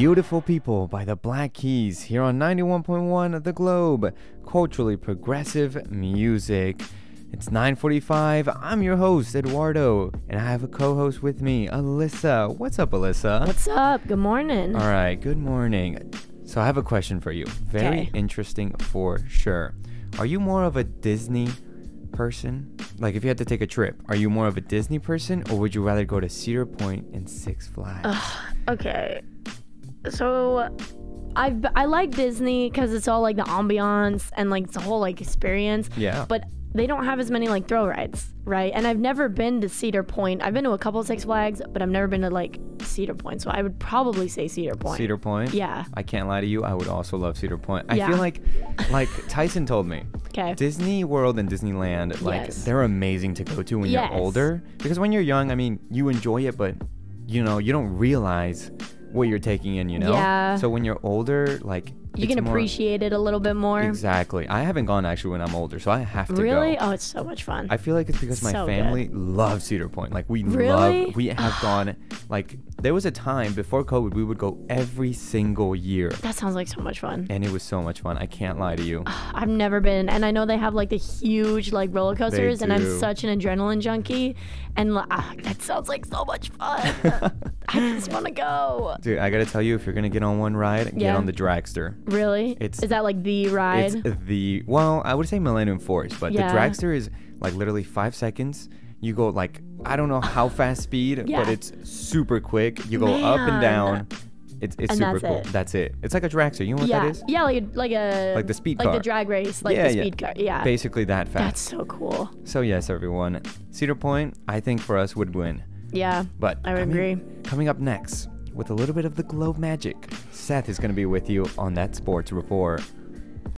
Beautiful People by the Black Keys here on 91.1 of the Globe. Culturally progressive music. It's 9:45. I'm your host Eduardo, and I have a co-host with me, Alyssa. What's up, Alyssa? What's up? Good morning. All right, good morning. So I have a question for you. Very Okay. interesting for sure. Are you more of a Disney person? Like if you had to take a trip, are you more of a Disney person or would you rather go to Cedar Point and Six Flags? Okay. So I I like Disney because it's all like the ambiance and like the whole like experience. Yeah. But they don't have as many like thrill rides, right? And I've never been to Cedar Point. I've been to a couple Six Flags, but I've never been to like Cedar Point. So I would probably say Cedar Point. Cedar Point? Yeah. I can't lie to you, I would also love Cedar Point. I Yeah. feel like like Tyson told me, Okay. Disney World and Disneyland, like Yes. they're amazing to go to when Yes. you're older. Because when you're young, I mean, you enjoy it, but you know, you don't realize what you're taking in, you know? Yeah. So when you're older, like you can more- appreciate it a little bit more. Exactly. I haven't gone actually when I'm older, so I have to Really? go. Oh, it's so much fun. I feel like it's because my So good. family loves Cedar Point. Like we Really? love we have gone like there was a time before COVID we would go every single year. that sounds like so much fun. And it was so much fun. I can't lie to you. I've never been, and I know they have like the huge like roller coasters, and I'm such an adrenaline junkie, and ah, that sounds like so much fun. I just want to go. Dude, I gotta tell you, if you're gonna get on one ride, get on the dragster. Really? It's- is that like the ride? It's the well, I would say Millennium Force, but Yeah. the dragster is like literally five seconds. You go like I don't know how fast speed, but it's super quick. You go up and down. It's it's And super that's cool. it. That's it. It's like a dragster. You know what yeah, that is? yeah, like a, like a Like the speed like car. the drag race, like Yeah, the yeah. speed car. Yeah, Basically that fast. that's so cool. So yes, everyone, Cedar Point, I think for us would win. Yeah, But I would coming, agree. Coming up next, with a little bit of the globe magic, Seth is going to be with you on that sports report.